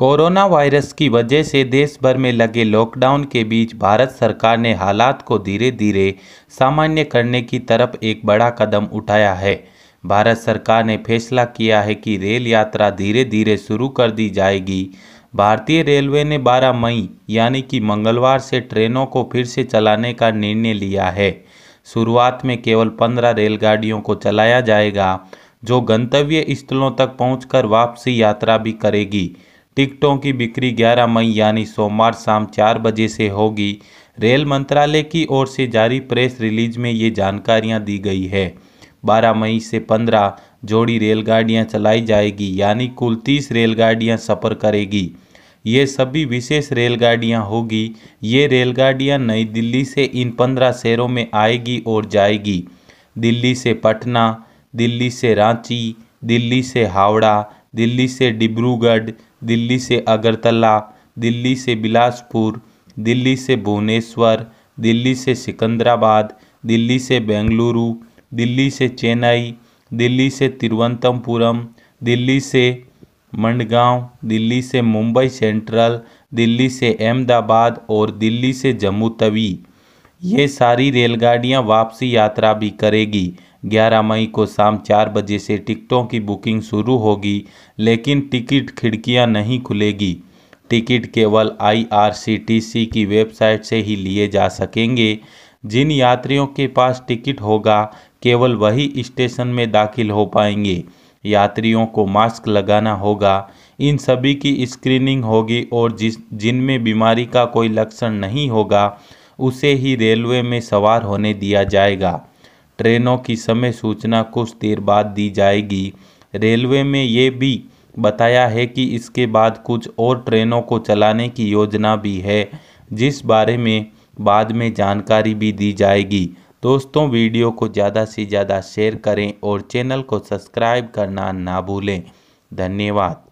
Corona virus की वजह से देश भर में लगे लॉकडाउन के बीच भारत सरकार ने हालात को धीरे धीरे सामान्य करने की तरफ़ एक बड़ा कदम उठाया है। भारत सरकार ने फैसला किया है कि रेल यात्रा धीरे धीरे शुरू कर दी जाएगी। भारतीय रेलवे ने 12 मई, यानी कि मंगलवार से ट्रेनों को फिर से चलाने का निर्णय लिया है। शुरुआत में केवल 15 रेलगाड़ियों को चलाया जाएगा, जो गंतव्य स्थलों तक पहुंचकर वापसी यात्रा भी करेगी। टिकटों की बिक्री 11 मई यानी सोमवार शाम चार बजे से होगी। रेल मंत्रालय की ओर से जारी प्रेस रिलीज़ में ये जानकारियाँ दी गई है। 12 मई से 15 जोड़ी रेलगाड़ियाँ चलाई जाएगी, यानी कुल 30 रेलगाड़ियाँ सफ़र करेगी। ये सभी विशेष रेलगाड़ियाँ होगी। ये रेलगाड़ियाँ नई दिल्ली से इन 15 शहरों में आएगी और जाएगी। दिल्ली से पटना, दिल्ली से रांची, दिल्ली से हावड़ा दिल्ली से डिब्रूगढ़ दिल्ली से अगरतला दिल्ली से बिलासपुर दिल्ली से भुवनेश्वर दिल्ली से सिकंदराबाद दिल्ली से बेंगलुरु दिल्ली से चेन्नई दिल्ली से तिरुवनंतपुरम दिल्ली से मंडगांव दिल्ली से मुंबई सेंट्रल दिल्ली से अहमदाबाद और दिल्ली से जम्मू तवी ये सारी रेलगाड़ियाँ वापसी यात्रा भी करेगी 11 मई को शाम चार बजे से टिकटों की बुकिंग शुरू होगी, लेकिन टिकट खिड़कियाँ नहीं खुलेगी। टिकट केवल आईआरसीटीसी की वेबसाइट से ही लिए जा सकेंगे। जिन यात्रियों के पास टिकट होगा, केवल वही स्टेशन में दाखिल हो पाएँगे। यात्रियों को मास्क लगाना होगा। इन सभी की स्क्रीनिंग होगी और जिस, जिनमें बीमारी का कोई लक्षण नहीं होगा, उसे ही रेलवे में सवार होने दिया जाएगा। ट्रेनों की समय सूचना कुछ देर बाद दी जाएगी। रेलवे में ये भी बताया है कि इसके बाद कुछ और ट्रेनों को चलाने की योजना भी है, जिस बारे में बाद में जानकारी भी दी जाएगी। दोस्तों, वीडियो को ज़्यादा से ज़्यादा शेयर करें और चैनल को सब्सक्राइब करना ना भूलें। धन्यवाद।